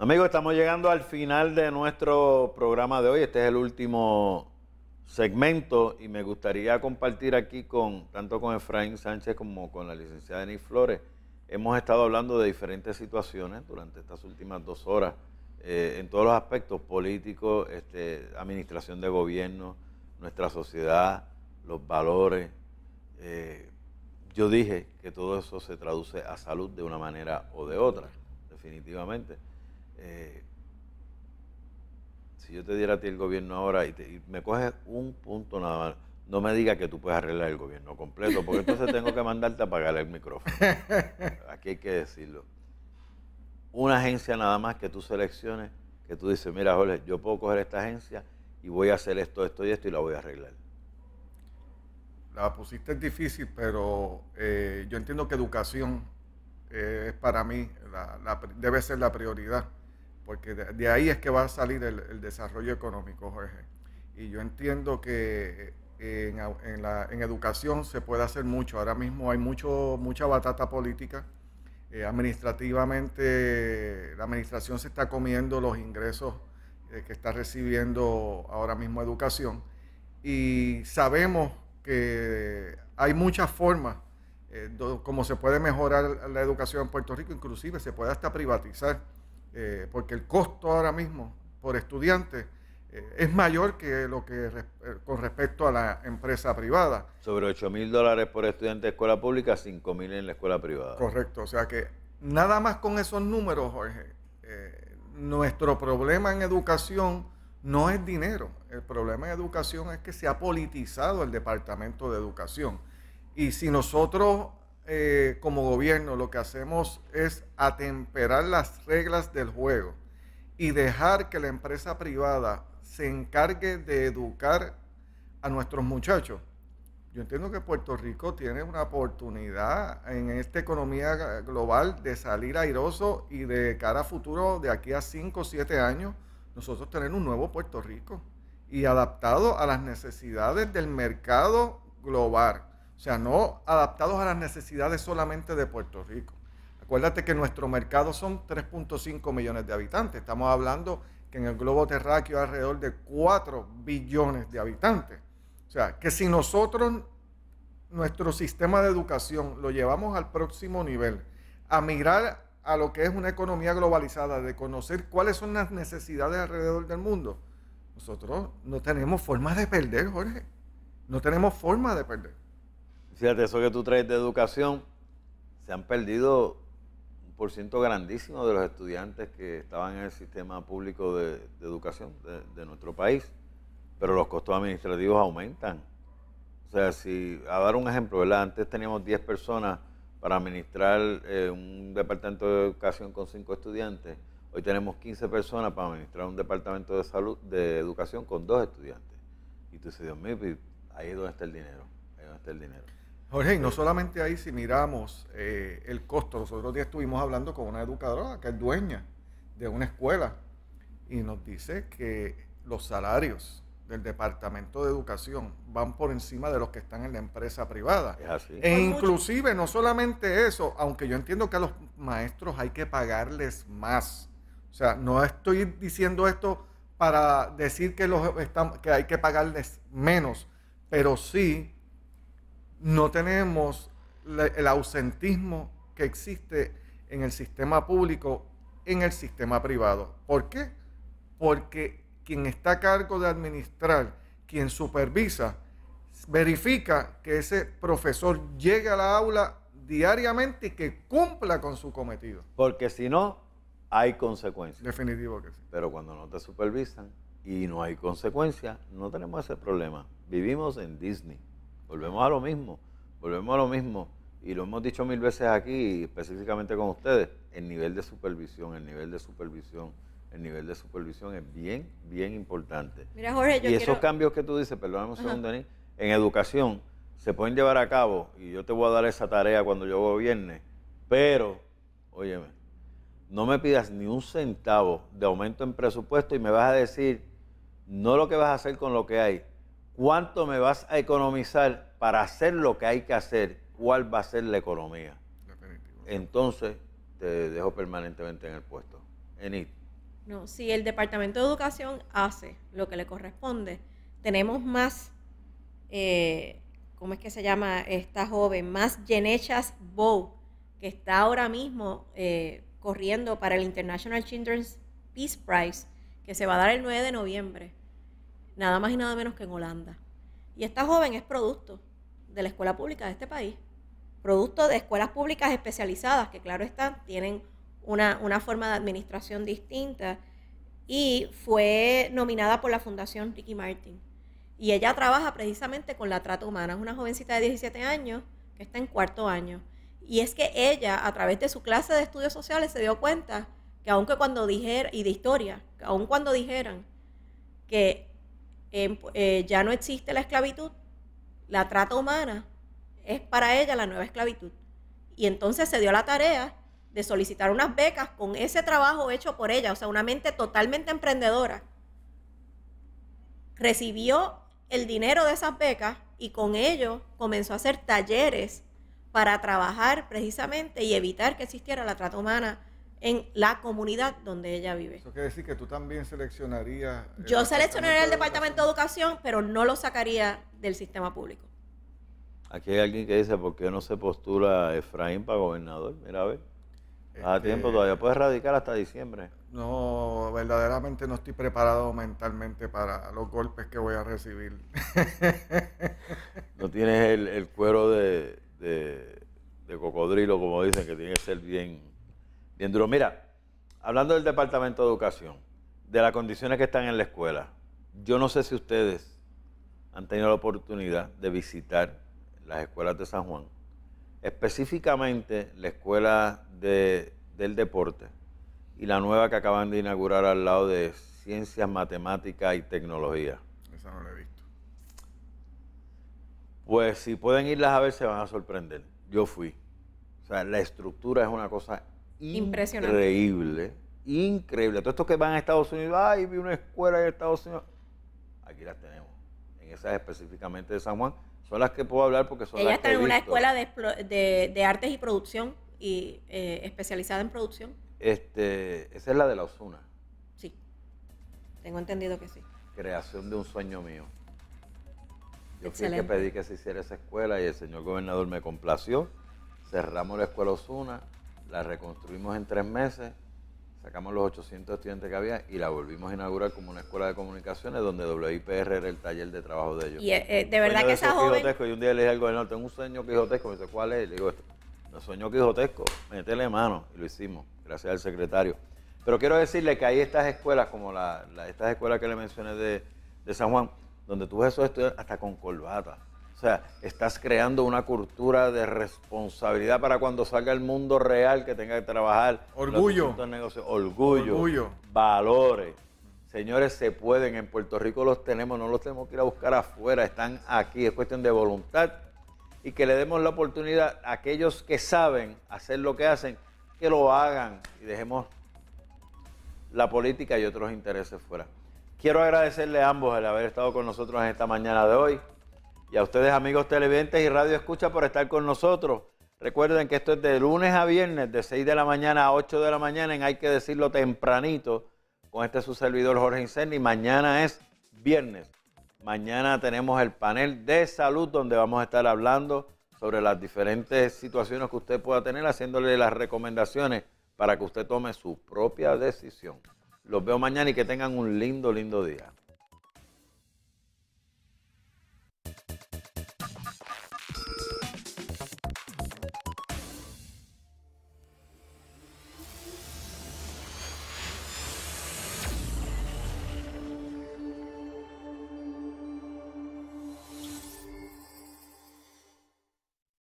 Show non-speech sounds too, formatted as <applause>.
Amigos, estamos llegando al final de nuestro programa de hoy. Este es el último segmento y me gustaría compartir aquí con tanto con Efraín Sánchez como con la licenciada Denis Flores. Hemos estado hablando de diferentes situaciones durante estas últimas dos horas eh, en todos los aspectos políticos, este, administración de gobierno, nuestra sociedad, los valores. Eh, yo dije que todo eso se traduce a salud de una manera o de otra, definitivamente. Eh, si yo te diera a ti el gobierno ahora y, me coges un punto nada más, no me digas que tú puedes arreglar el gobierno completo, porque entonces tengo que mandarte a apagar el micrófono. <laughs> Aquí hay que decirlo. Una agencia nada más que tú selecciones, que tú dices, mira, Jorge, yo puedo coger esta agencia y voy a hacer esto, esto y esto y la voy a arreglar. La pusiste difícil, pero eh, yo entiendo que educación eh, es para mí, debe ser la prioridad porque de, ahí es que va a salir el, desarrollo económico, Jorge. Y yo entiendo que eh, en, educación se puede hacer mucho. Ahora mismo hay mucho, mucha batata política. Eh, administrativamente, la administración se está comiendo los ingresos eh, que está recibiendo ahora mismo educación. Y sabemos que hay muchas formas como se puede mejorar la educación en Puerto Rico, inclusive se puede hasta privatizar eh, porque el costo ahora mismo por estudiante eh, es mayor que lo que eh, con respecto a la empresa privada. Sobre 8 mil dólares por estudiante de escuela pública, 5 mil en la escuela privada. Correcto, o sea que nada más con esos números, Jorge, nuestro problema en educación no es dinero, el problema en educación es que se ha politizado el Departamento de Educación. Y si nosotros eh, como gobierno lo que hacemos es atemperar las reglas del juego y dejar que la empresa privada se encargue de educar a nuestros muchachos. Yo entiendo que Puerto Rico tiene una oportunidad en esta economía global de salir airoso y de cara a futuro, de aquí a 5 o 7 años, nosotros tener un nuevo Puerto Rico y adaptado a las necesidades del mercado global. O sea, no adaptados a las necesidades solamente de Puerto Rico. Acuérdate que nuestro mercado son 3.5 millones de habitantes. Estamos hablando que en el globo terráqueo hay alrededor de 4 billones de habitantes. O sea, que si nosotros nuestro sistema de educación lo llevamos al próximo nivel, a mirar a lo que es una economía globalizada, de conocer cuáles son las necesidades alrededor del mundo, nosotros no tenemos forma de perder, Jorge. No tenemos forma de perder. Fíjate, eso que tú traes de educación, se han perdido un por ciento grandísimo de los estudiantes que estaban en el sistema público de, educación de, nuestro país, pero los costos administrativos aumentan. O sea, si, a dar un ejemplo, ¿verdad? Antes teníamos 10 personas para administrar eh, un departamento de educación con 5 estudiantes. Hoy tenemos 15 personas para administrar un departamento de salud, de educación con 2 estudiantes. Y tú dices, Dios mío, pues, ahí es donde está el dinero. Ahí es donde está el dinero. Jorge, y no solamente ahí, si miramos eh, el costo, los otros días estuvimos hablando con una educadora que es dueña de una escuela y nos dice que los salarios del Departamento de Educación van por encima de los que están en la empresa privada. Es así. E inclusive, no solamente eso, aunque yo entiendo que a los maestros hay que pagarles más. O sea, no estoy diciendo esto para decir que, los que hay que pagarles menos, pero sí no tenemos el ausentismo que existe en el sistema público en el sistema privado. ¿Por qué? Porque quien está a cargo de administrar, quien supervisa, verifica que ese profesor llegue a la aula diariamente y que cumpla con su cometido. Porque si no, hay consecuencias. Definitivo que sí. Pero cuando no te supervisan y no hay consecuencias, no tenemos ese problema. Vivimos en Disney. Volvemos a lo mismo, volvemos a lo mismo. Y lo hemos dicho mil veces aquí, específicamente con ustedes, el nivel de supervisión, el nivel de supervisión, el nivel de supervisión es bien, bien importante. Mira, Jorge, y esos cambios que tú dices, perdóname un segundo, en educación se pueden llevar a cabo, y yo te voy a dar esa tarea cuando yo gobierne, pero, óyeme, no me pidas ni un centavo de aumento en presupuesto y me vas a decir no lo que vas a hacer con lo que hay, ¿Cuánto me vas a economizar para hacer lo que hay que hacer? ¿Cuál va a ser la economía? Entonces te dejo permanentemente en el puesto. Enid. No, si el Departamento de Educación hace lo que le corresponde, tenemos más, eh, ¿cómo es que se llama esta joven? Más Yenechas Bow, que está ahora mismo eh, corriendo para el International Children's Peace Prize, que se va a dar el 9 de noviembre, nada más y nada menos que en Holanda. Y esta joven es producto de la escuela pública de este país, producto de escuelas públicas especializadas, que claro está, tienen una, una forma de administración distinta, y fue nominada por la Fundación Ricky Martin. Y ella trabaja precisamente con la trata humana. Es una jovencita de 17 años que está en cuarto año. Y es que ella, a través de su clase de estudios sociales, se dio cuenta que aunque cuando dijera, y de historia, que aun cuando dijeran que eh, ya no existe la esclavitud, la trata humana es para ella la nueva esclavitud. Y entonces se dio la tarea de solicitar unas becas con ese trabajo hecho por ella, o sea, una mente totalmente emprendedora. Recibió el dinero de esas becas y con ello comenzó a hacer talleres para trabajar precisamente y evitar que existiera la trata humana en la comunidad donde ella vive. Eso quiere decir que tú también seleccionarías... Yo seleccionaría el Departamento de Educación, pero no lo sacaría del sistema público. Aquí hay alguien que dice, ¿por qué no se postula Efraín para gobernador? Mira, a ver. A este, tiempo, todavía puedes radicar hasta diciembre. No, verdaderamente no estoy preparado mentalmente para los golpes que voy a recibir. no tienes el, cuero de, de cocodrilo, como dicen, que tiene que ser bien Bien duro. Mira, hablando del Departamento de Educación, de las condiciones que están en la escuela, yo no sé si ustedes han tenido la oportunidad de visitar las escuelas de San Juan, específicamente la escuela de, del deporte y la nueva que acaban de inaugurar al lado de Ciencias, Matemáticas y Tecnología. Esa no la he visto. Pues si pueden irlas a ver se van a sorprender. Yo fui. O sea, la estructura es una cosa Impresionante. Increíble, increíble. Todos estos que van a Estados Unidos, ay, vi una escuela en Estados Unidos. Aquí las tenemos. En esas específicamente de San Juan. Son las que puedo hablar porque son Ella las está en una escuela de, de, artes y producción y eh, especializada en producción. Este, esa es la de la Osuna. Sí. Tengo entendido que sí. Creación de un sueño mío. Yo fui que pedí que se hiciera esa escuela y el señor gobernador me complació. Cerramos la escuela Osuna, la reconstruimos en tres meses, sacamos los 800 estudiantes que había y la volvimos a inaugurar como una escuela de comunicaciones donde WIPR era el taller de trabajo de ellos. Y eh, eh, de verdad que esa joven... Y un día le dije al gobernador, tengo un sueño quijotesco, me dice, ¿cuál es? le digo, no sueño quijotesco, métele mano. Y lo hicimos, gracias al secretario. Pero quiero decirle que hay estas escuelas, como la, estas escuelas que le mencioné de, de San Juan, donde tú ves esos estudiantes hasta con corbata o sea, estás creando una cultura de responsabilidad para cuando salga el mundo real que tenga que trabajar. Orgullo. Orgullo. Orgullo. Valores. Señores, se pueden. En Puerto Rico los tenemos, no los tenemos que ir a buscar afuera. Están aquí. Es cuestión de voluntad y que le demos la oportunidad a aquellos que saben hacer lo que hacen, que lo hagan y dejemos la política y otros intereses fuera. Quiero agradecerle a ambos el haber estado con nosotros en esta mañana de hoy. Y a ustedes, amigos televidentes y radio escucha, por estar con nosotros. Recuerden que esto es de lunes a viernes, de 6 de la mañana a 8 de la mañana, en Hay que decirlo tempranito, con este su servidor Jorge Incendi. Mañana es viernes. Mañana tenemos el panel de salud donde vamos a estar hablando sobre las diferentes situaciones que usted pueda tener, haciéndole las recomendaciones para que usted tome su propia decisión. Los veo mañana y que tengan un lindo, lindo día.